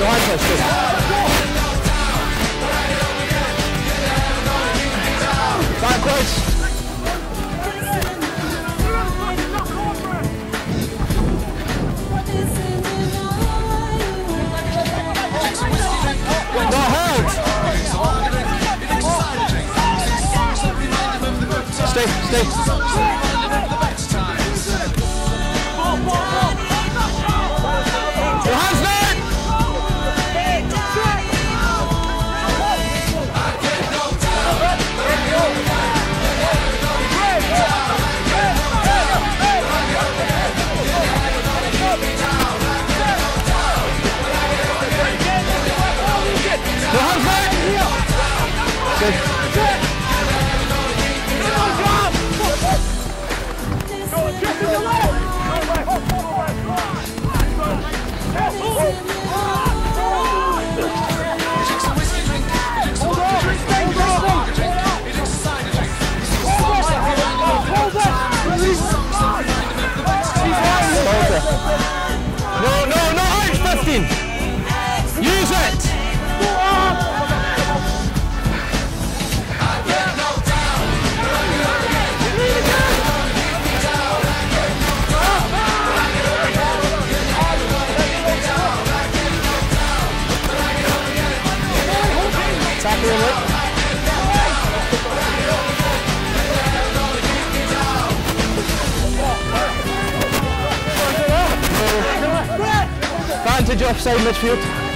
Behind push, good. Back Stay, stay. Irish Advantage offside midfield.